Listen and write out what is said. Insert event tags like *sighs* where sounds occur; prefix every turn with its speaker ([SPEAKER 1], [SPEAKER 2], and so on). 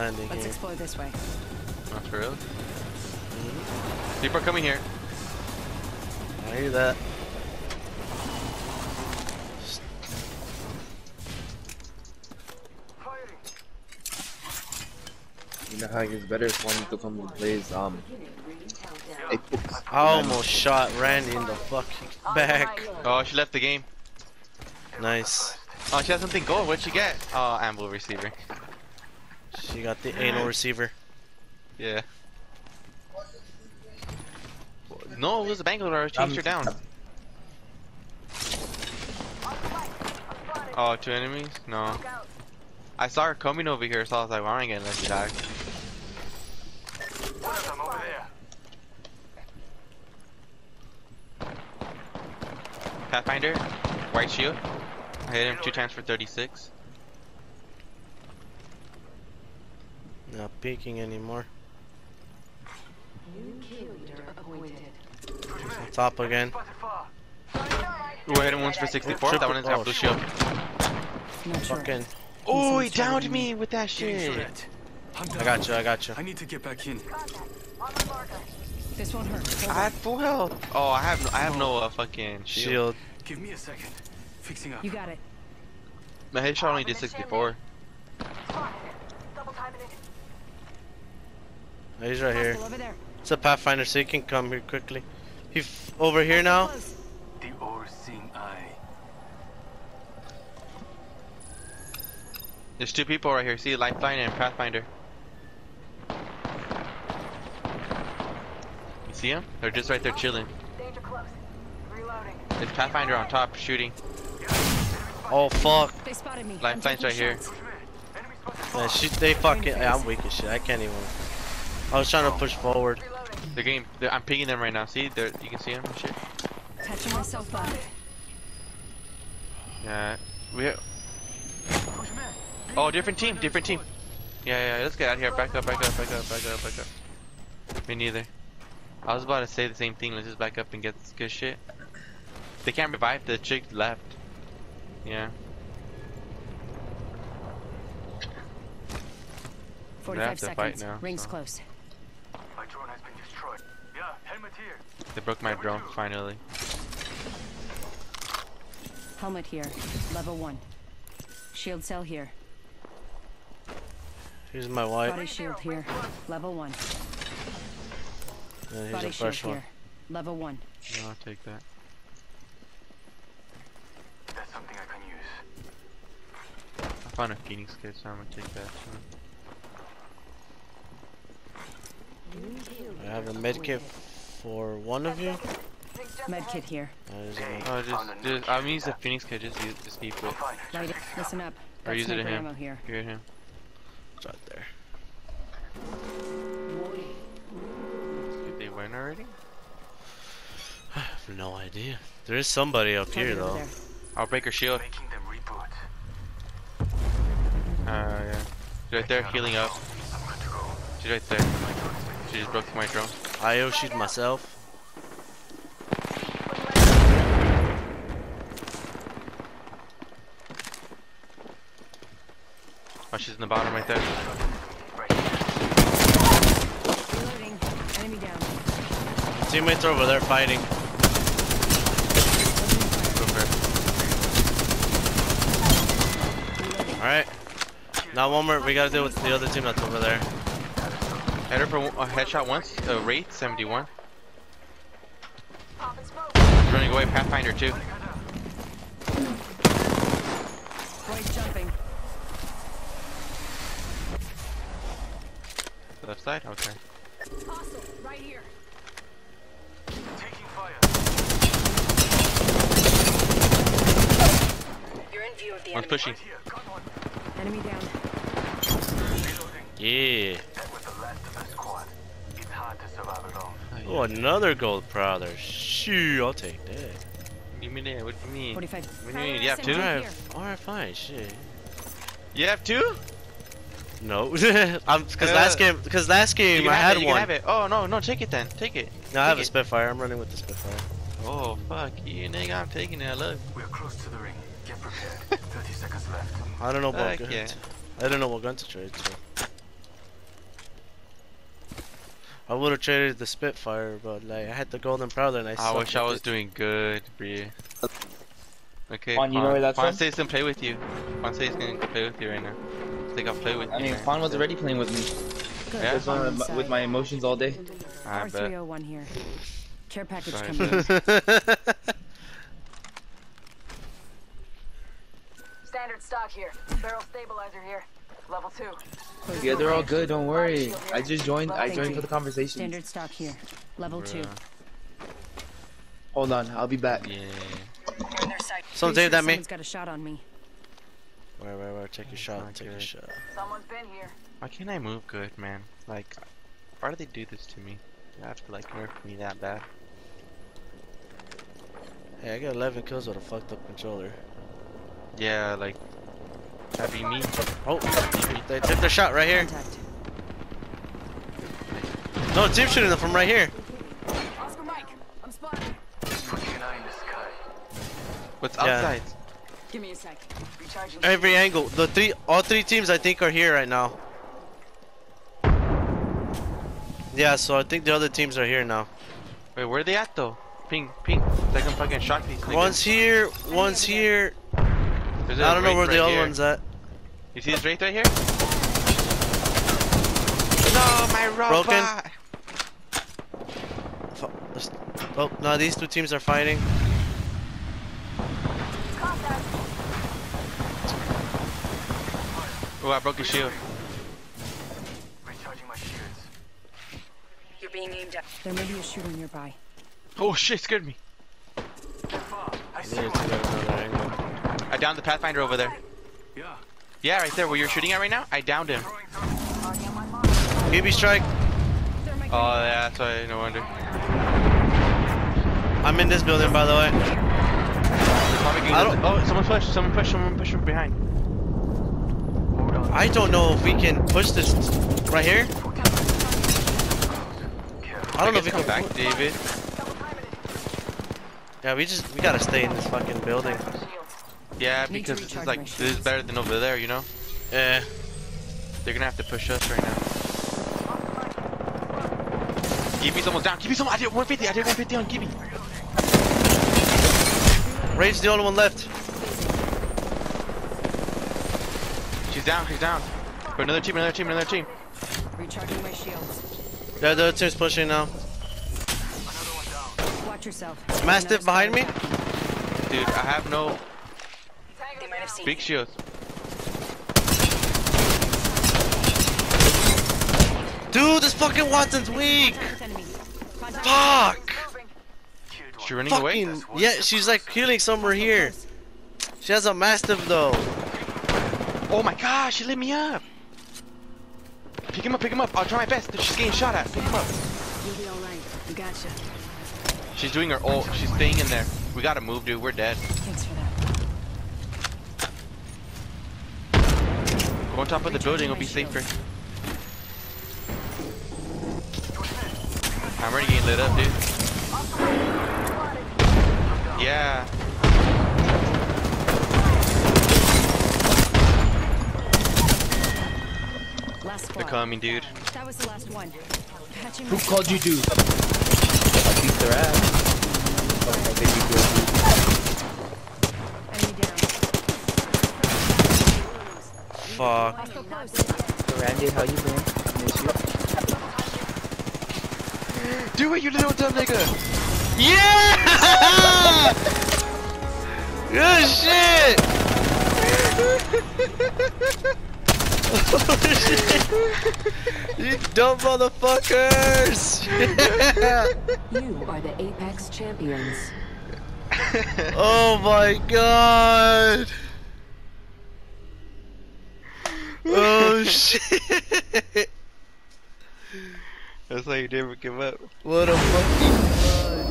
[SPEAKER 1] landing
[SPEAKER 2] Let's
[SPEAKER 1] here.
[SPEAKER 2] explore this way.
[SPEAKER 3] Not for real.
[SPEAKER 1] Mhm.
[SPEAKER 3] People are coming here.
[SPEAKER 1] I hear that.
[SPEAKER 4] You know how it gets better if one to come and plays um
[SPEAKER 1] I almost shot Randy in the fucking back.
[SPEAKER 3] Oh, she left the game.
[SPEAKER 1] Nice.
[SPEAKER 3] Oh, she has something gold. What'd she get? Oh, Anvil receiver.
[SPEAKER 1] She got the Anvil receiver.
[SPEAKER 3] Yeah. No, it was a Bangalore. Chased
[SPEAKER 4] Um,
[SPEAKER 3] her down. Oh, two enemies? No. I saw her coming over here, so I was like, well, I ain't gonna let you die. Pathfinder, white shield. I hit him two times for 36.
[SPEAKER 1] Not peeking anymore. On top again.
[SPEAKER 3] Ooh, I hit him once for 64. That one is
[SPEAKER 1] Oh,
[SPEAKER 3] got blue shield.
[SPEAKER 1] Fucking.
[SPEAKER 3] Oh, he downed me with that shit.
[SPEAKER 5] I'm
[SPEAKER 1] got you. I got you.
[SPEAKER 5] I need to get back in.
[SPEAKER 2] This won't hurt.
[SPEAKER 3] I
[SPEAKER 2] on.
[SPEAKER 3] had full health. Oh, I have no, I have no uh, fucking shield.
[SPEAKER 1] Shield.
[SPEAKER 5] Give me a second. Fixing up.
[SPEAKER 2] You got it.
[SPEAKER 3] My headshot only did 64.
[SPEAKER 1] Oh, he's right here.
[SPEAKER 2] Hostile over there.
[SPEAKER 1] It's a Pathfinder, so he can come here quickly. He's over here now.
[SPEAKER 5] The all-seeing eye.
[SPEAKER 3] There's two people right here. See, Lifeline and Pathfinder. You see them? They're just right there chilling.
[SPEAKER 6] Danger close. Reloading.
[SPEAKER 3] There's Pathfinder on top shooting.
[SPEAKER 1] Oh fuck.
[SPEAKER 2] They spotted me. I'm
[SPEAKER 3] Lifeline's
[SPEAKER 2] taking
[SPEAKER 3] right here.
[SPEAKER 2] shots.
[SPEAKER 1] Man, she, they fucking. Yeah, I'm weak as shit. I can't even. I was trying to push forward.
[SPEAKER 6] Reloading.
[SPEAKER 3] They're getting. They're, I'm pinging them right now. See, they're, you can see them and shit.
[SPEAKER 2] Catching myself up.
[SPEAKER 3] Yeah. We. ha- Oh, different team. Different team. Yeah, yeah. Let's get out of here. Back up. Back up. Back up. Back up. Back up. Me neither. I was about to say the same thing. Let's just back up and get this good shit. They can't revive. The chick left. Yeah.
[SPEAKER 2] 45
[SPEAKER 3] have to fight
[SPEAKER 2] seconds.
[SPEAKER 3] now,
[SPEAKER 2] Rings
[SPEAKER 3] so.
[SPEAKER 2] close.
[SPEAKER 3] They broke my drone finally.
[SPEAKER 2] Helmet here. Level 1. Shield cell here.
[SPEAKER 1] Here's my wife.
[SPEAKER 2] Body shield here. Level 1.
[SPEAKER 1] And here's
[SPEAKER 2] Body
[SPEAKER 1] a
[SPEAKER 2] shield
[SPEAKER 1] one.
[SPEAKER 2] here. Level 1.
[SPEAKER 3] No, I'll take that.
[SPEAKER 5] That's something I can use.
[SPEAKER 3] I found a Phoenix kit, so I'm gonna take that. too.
[SPEAKER 1] I have a medkit for one of you.
[SPEAKER 2] Med kit here.
[SPEAKER 1] There's a med-
[SPEAKER 3] Oh, just, just I'm gonna use the Phoenix kit. Just use, just keep it.
[SPEAKER 2] Light it. Listen up.
[SPEAKER 3] Or use it to
[SPEAKER 2] sniper
[SPEAKER 3] him.
[SPEAKER 2] ammo here.
[SPEAKER 3] Here, him.
[SPEAKER 1] it's right there.
[SPEAKER 3] Did they win already? *sighs*
[SPEAKER 1] I have no idea. There is somebody up here though.
[SPEAKER 2] there.
[SPEAKER 3] I'll break her shield.
[SPEAKER 5] Making them reboot.
[SPEAKER 3] Uh, yeah. She's right there, healing up.
[SPEAKER 5] I'm good to go.
[SPEAKER 3] She's right there. She just broke my drone.
[SPEAKER 1] I Yoshi'd myself.
[SPEAKER 3] Oh, she's in the bottom right there.
[SPEAKER 2] Reloading. Enemy down.
[SPEAKER 1] Teammates are over there fighting.
[SPEAKER 3] Go for it.
[SPEAKER 2] Reloading.
[SPEAKER 1] Alright. Now one more. We gotta deal with the other team that's over there.
[SPEAKER 3] Hit her for a headshot once. Uh, rate 71.
[SPEAKER 6] Pop.
[SPEAKER 3] Running away, Pathfinder too.
[SPEAKER 2] Boys jumping.
[SPEAKER 3] Left side? Okay.
[SPEAKER 2] Hostile. Right here.
[SPEAKER 5] Taking fire.
[SPEAKER 6] You're in view of the
[SPEAKER 3] One's
[SPEAKER 6] enemy.
[SPEAKER 3] pushing.
[SPEAKER 5] Here, got one.
[SPEAKER 2] Enemy down.
[SPEAKER 1] Yeah. Oh, another gold prowler. Shoo, I'll take that.
[SPEAKER 3] Give me that. What do you mean?
[SPEAKER 2] 45.
[SPEAKER 3] What do you mean? You have
[SPEAKER 2] SMG
[SPEAKER 3] two?
[SPEAKER 1] Alright, alright, fine. Shit.
[SPEAKER 3] You have two?
[SPEAKER 1] No, *laughs* I'm because
[SPEAKER 3] Uh,
[SPEAKER 1] last game, because last
[SPEAKER 3] You
[SPEAKER 1] game
[SPEAKER 3] can
[SPEAKER 1] I
[SPEAKER 3] have
[SPEAKER 1] had
[SPEAKER 3] it, you
[SPEAKER 1] one.
[SPEAKER 3] can have it. Oh, no, no, take it then. Take it.
[SPEAKER 1] No, I have
[SPEAKER 3] Take
[SPEAKER 1] a. Spitfire. I'm running with the Spitfire.
[SPEAKER 3] Oh, fuck you, nigga. I'm taking it. Look.
[SPEAKER 5] We're close to the ring. Get prepared. *laughs* 30 seconds left.
[SPEAKER 1] I don't know what
[SPEAKER 3] Fuck
[SPEAKER 1] gun.
[SPEAKER 3] yeah.
[SPEAKER 1] I don't know what gun to trade. So. I would have traded the Spitfire, but like I had the Golden Prowler and I.
[SPEAKER 3] I wish I was
[SPEAKER 1] it.
[SPEAKER 3] doing good, Bree. Okay,
[SPEAKER 4] Juan, you know where that's
[SPEAKER 3] Juan
[SPEAKER 4] from?
[SPEAKER 3] says gonna play with you. Juan says he's gonna go play with you right now. I think I'll play with
[SPEAKER 4] I
[SPEAKER 3] you.
[SPEAKER 4] mean,
[SPEAKER 3] man.
[SPEAKER 4] Fawn was already playing with me.
[SPEAKER 2] Good.
[SPEAKER 3] Yeah?
[SPEAKER 4] That's one with my, with my emotions all day.
[SPEAKER 3] I bet.
[SPEAKER 2] R301 here. Care package
[SPEAKER 3] Sorry.
[SPEAKER 2] coming *laughs*
[SPEAKER 6] Standard stock here. Barrel stabilizer here. Level two.
[SPEAKER 2] Close
[SPEAKER 4] Yeah, they're all good. Don't worry. I just joined. I joined for the conversation.
[SPEAKER 2] Standard stock here. Level two.
[SPEAKER 4] Hold on, I'll be back.
[SPEAKER 3] Yeah.
[SPEAKER 1] Someone
[SPEAKER 2] Pretty
[SPEAKER 1] saved that me.
[SPEAKER 2] Someone's got a shot on me.
[SPEAKER 1] Where, where, where? Take your shot.
[SPEAKER 3] not
[SPEAKER 1] Take your
[SPEAKER 3] good.
[SPEAKER 1] shot.
[SPEAKER 6] Someone's been here.
[SPEAKER 3] Why can't I move good, man? Like, why do they do this to me? They have to like nerf me that bad.
[SPEAKER 1] Hey, I got 11 kills with a fucked up controller.
[SPEAKER 3] Yeah, like, that be me.
[SPEAKER 1] Oh, they took their shot right here.
[SPEAKER 2] Contact.
[SPEAKER 1] No, team shooting them from right here.
[SPEAKER 6] Oscar Mike, I'm spotted.
[SPEAKER 5] Switching an eye in the sky.
[SPEAKER 3] What's
[SPEAKER 1] Yeah.
[SPEAKER 3] outside?
[SPEAKER 6] Give me a sec. Recharging.
[SPEAKER 1] Every angle. The three, all three teams I think are here right now. Yeah, so I think the other teams are here now.
[SPEAKER 3] Wait, where are they at though? Ping, ping. Like I'm fucking shot these niggas.
[SPEAKER 1] One's here, one's here.
[SPEAKER 3] There's a
[SPEAKER 1] I don't know
[SPEAKER 3] wraith
[SPEAKER 1] where the
[SPEAKER 3] right
[SPEAKER 1] other
[SPEAKER 3] here.
[SPEAKER 1] one's at.
[SPEAKER 3] You see this wraith right here? No, my robot.
[SPEAKER 1] Broken. Oh, no, these two teams are fighting.
[SPEAKER 3] Oh, I broke his shield.
[SPEAKER 5] Recharging my shields.
[SPEAKER 6] You're being aimed at.
[SPEAKER 2] There may be a shooter nearby.
[SPEAKER 3] Oh shit, scared me.
[SPEAKER 5] Far. I see one.
[SPEAKER 1] Get another angle.
[SPEAKER 3] I downed the Pathfinder over there.
[SPEAKER 5] Yeah.
[SPEAKER 3] Yeah, right there where you're shooting at right now. I downed him.
[SPEAKER 5] Throwing through.
[SPEAKER 6] Already on my mark.
[SPEAKER 1] BB strike.
[SPEAKER 3] Oh yeah, that's why. No wonder.
[SPEAKER 1] I'm in this building, by the way. I don't-
[SPEAKER 3] Oh, someone push! Someone push! Someone push from behind.
[SPEAKER 1] I don't know if we can push this right here. I don't know if we can.
[SPEAKER 3] back, David.
[SPEAKER 1] Yeah, we just we gotta stay in this fucking building.
[SPEAKER 6] Shields.
[SPEAKER 3] Yeah, because this is like this is better than over there, you know.
[SPEAKER 1] Yeah.
[SPEAKER 3] They're gonna have to push us right now. Gibby's almost down. Gibby's almost. I did 150. I did 150 on Gibby.
[SPEAKER 1] Rage the only one left.
[SPEAKER 3] She's down. She's down. For another team. Another team. Another team.
[SPEAKER 2] Recharging my shields.
[SPEAKER 1] Yeah, the other team's pushing now.
[SPEAKER 2] Watch yourself.
[SPEAKER 1] Mastiff behind me.
[SPEAKER 3] Dude, I have no
[SPEAKER 6] They might have seen
[SPEAKER 3] big shields.
[SPEAKER 1] Dude, this fucking Wattson's weak.
[SPEAKER 2] Contact with enemy. Contact
[SPEAKER 1] Fuck.
[SPEAKER 6] Moving.
[SPEAKER 5] Killed one.
[SPEAKER 3] She running away.
[SPEAKER 1] Yeah, she's like healing somewhere here. She has a mastiff though.
[SPEAKER 3] Oh my gosh, she lit me up. Pick him up. Pick him up. I'll try my best. She's getting shot at. Pick him up.
[SPEAKER 2] You'll be alright. We gotcha.
[SPEAKER 3] She's doing her ult. She's staying in there. We gotta move, dude. We're dead.
[SPEAKER 2] Thanks for that.
[SPEAKER 3] Go on top of the building. It'll be safer. I'm already getting lit up, dude. Yeah. They're coming, dude.
[SPEAKER 2] That was the last one.
[SPEAKER 4] Who called you dude? I beat their ass. Oh, they beat their ass.
[SPEAKER 2] Enemy down.
[SPEAKER 1] Fuck.
[SPEAKER 2] Hostile close.
[SPEAKER 4] So Randy, how you been? I miss you.
[SPEAKER 3] Do it, you little dumb nigga.
[SPEAKER 1] Yeah! *laughs* Good shit! shit! *laughs* You dumb motherfuckers! *laughs*
[SPEAKER 7] You are the Apex champions.
[SPEAKER 1] oh my god! Oh shit! *laughs*
[SPEAKER 3] That's why you never give up.
[SPEAKER 1] What a fucking